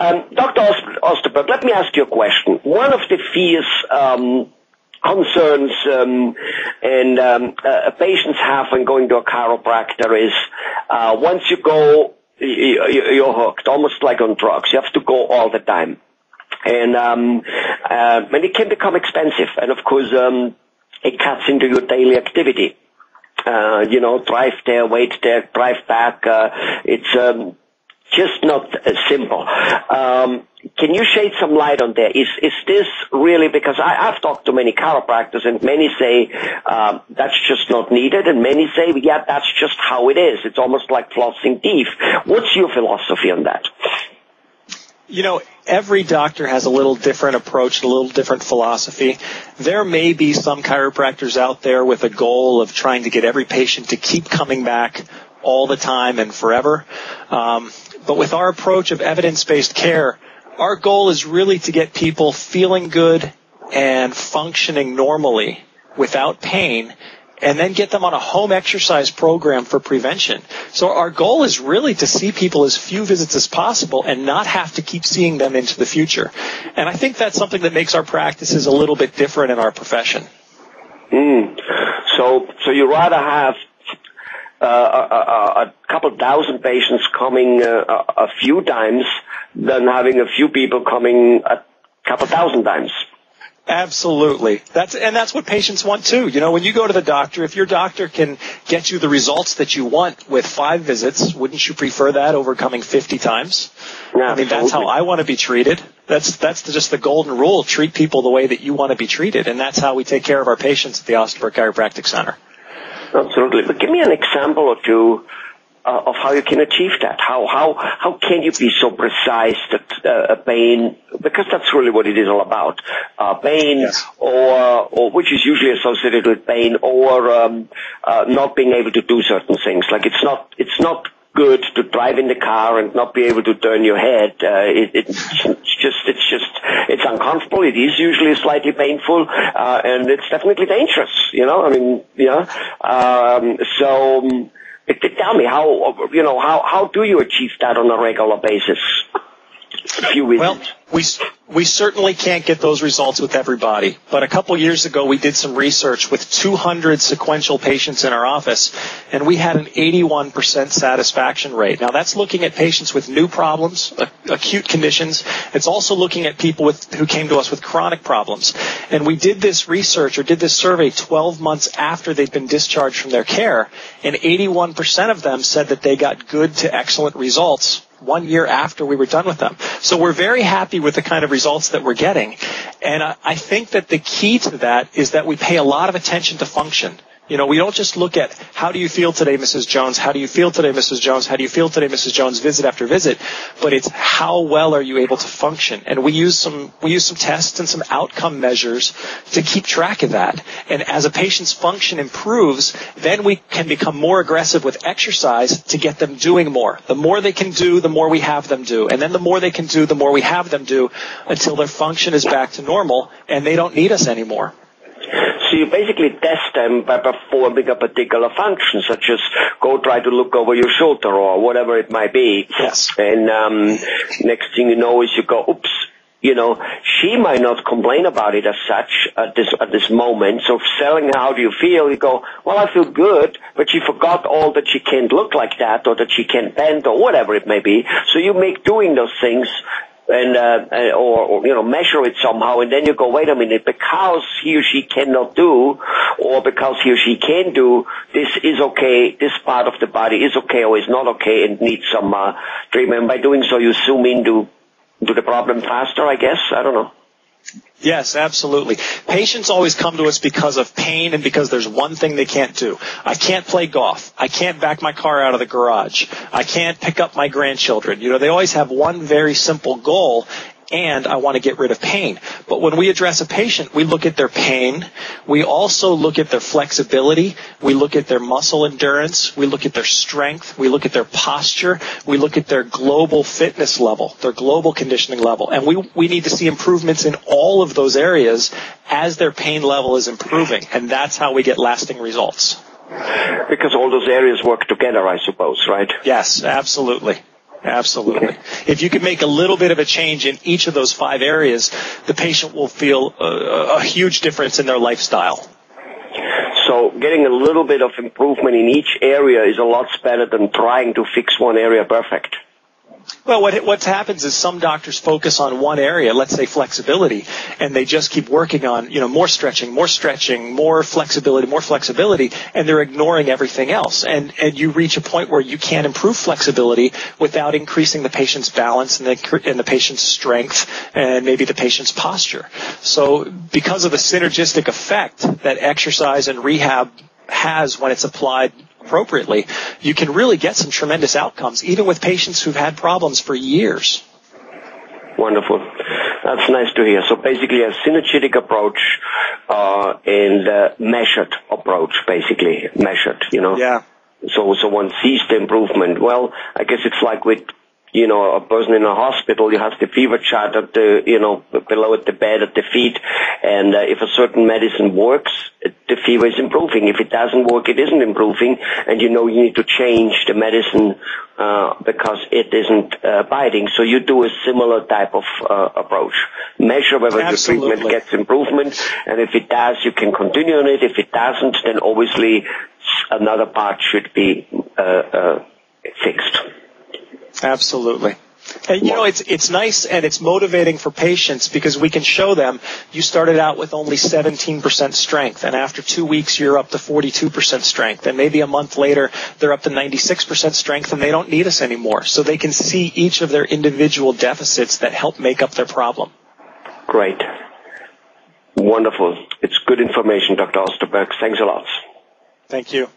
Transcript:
Um, Dr. Osterberg, let me ask you a question. One of the fears um, concerns um, and um, uh, patients have when going to a chiropractor is uh, once you go, you're hooked, almost like on drugs. You have to go all the time. And, um, uh, and it can become expensive. And of course, um, it cuts into your daily activity. Uh, you know, drive there, wait there, drive back. Uh, it's um, just not uh, simple. Um, can you shed some light on that? Is is this really because I, I've talked to many chiropractors and many say um, that's just not needed, and many say yeah that's just how it is. It's almost like flossing teeth. What's your philosophy on that? You know, every doctor has a little different approach, a little different philosophy. There may be some chiropractors out there with a goal of trying to get every patient to keep coming back all the time and forever. Um, but with our approach of evidence-based care, our goal is really to get people feeling good and functioning normally without pain and then get them on a home exercise program for prevention. So our goal is really to see people as few visits as possible and not have to keep seeing them into the future. And I think that's something that makes our practices a little bit different in our profession. Mm. So, so you rather have uh, a, a, couple thousand patients coming uh, a, a few times than having a few people coming a couple thousand times. Absolutely. That's and that's what patients want too. You know, when you go to the doctor, if your doctor can get you the results that you want with five visits, wouldn't you prefer that over coming 50 times? Yeah, I mean, that's how I want to be treated. That's that's the, just the golden rule. Treat people the way that you want to be treated, and that's how we take care of our patients at the Osterberg Chiropractic Center. Absolutely. But give me an example or two uh, of how you can achieve that. How how how can you be so precise that uh, pain, because that's really what it is all about, uh, pain yes. or or which is usually associated with pain or um, uh, not being able to do certain things. Like it's not it's not good to drive in the car and not be able to turn your head. Uh, it, it's just, it's just, it's uncomfortable. It is usually slightly painful, uh, and it's definitely dangerous. You know, I mean, yeah. Um, so, um, tell me how, you know, how how do you achieve that on a regular basis? Well, we we certainly can't get those results with everybody, but a couple years ago we did some research with 200 sequential patients in our office, and we had an 81% satisfaction rate. Now that's looking at patients with new problems, acute conditions. It's also looking at people with, who came to us with chronic problems. And we did this research or did this survey 12 months after they'd been discharged from their care, and 81% of them said that they got good to excellent results one year after we were done with them. So we're very happy with the kind of results that we're getting. And I think that the key to that is that we pay a lot of attention to function. You know, we don't just look at how do you feel today, Mrs. Jones? How do you feel today, Mrs. Jones? How do you feel today, Mrs. Jones? Visit after visit, but it's how well are you able to function? And we use some we use some tests and some outcome measures to keep track of that. And as a patient's function improves, then we can become more aggressive with exercise to get them doing more. The more they can do, the more we have them do, and then the more they can do, the more we have them do until their function is back to normal and they don't need us anymore. So you basically test them by performing a particular function, such as go try to look over your shoulder or whatever it might be. Yes. And um, next thing you know is you go, oops, you know, she might not complain about it as such at this at this moment. So selling how do you feel? You go, well, I feel good, but she forgot all that she can't look like that, or that she can't bend, or whatever it may be. So you make doing those things and uh, or, or you know measure it somehow, and then you go, wait a minute, because he or she cannot do, or because he or she can do, this is okay. This part of the body is okay or is not okay, and needs some uh, treatment. By doing so, you zoom into to the problem faster. I guess I don't know. Yes, absolutely. Patients always come to us because of pain and because there's one thing they can't do. I can't play golf. I can't back my car out of the garage. I can't pick up my grandchildren. You know, they always have one very simple goal and I want to get rid of pain. But when we address a patient, we look at their pain. We also look at their flexibility. We look at their muscle endurance. We look at their strength. We look at their posture. We look at their global fitness level, their global conditioning level. And we, we need to see improvements in all of those areas as their pain level is improving. And that's how we get lasting results. Because all those areas work together, I suppose, right? Yes, absolutely. Absolutely. If you can make a little bit of a change in each of those five areas, the patient will feel a, a huge difference in their lifestyle. So getting a little bit of improvement in each area is a lot better than trying to fix one area perfect. Well, what what happens is some doctors focus on one area, let's say flexibility, and they just keep working on you know more stretching, more stretching, more flexibility, more flexibility, and they're ignoring everything else. And and you reach a point where you can't improve flexibility without increasing the patient's balance and the and the patient's strength and maybe the patient's posture. So because of the synergistic effect that exercise and rehab has when it's applied appropriately, you can really get some tremendous outcomes, even with patients who've had problems for years. Wonderful. That's nice to hear. So basically a synergetic approach uh, and uh, measured approach, basically measured, you know. Yeah. So so one sees the improvement. Well, I guess it's like with you know, a person in a hospital, you have the fever chart at the, you know, below at the bed at the feet. And uh, if a certain medicine works, the fever is improving. If it doesn't work, it isn't improving. And you know you need to change the medicine uh, because it isn't uh, biting. So you do a similar type of uh, approach. Measure whether Absolutely. the treatment gets improvement. And if it does, you can continue on it. If it doesn't, then obviously another part should be uh, uh, fixed. Absolutely. And you know, it's it's nice and it's motivating for patients because we can show them you started out with only 17% strength, and after two weeks you're up to 42% strength, and maybe a month later they're up to 96% strength, and they don't need us anymore. So they can see each of their individual deficits that help make up their problem. Great, wonderful. It's good information, Dr. Osterberg. Thanks a lot. Thank you.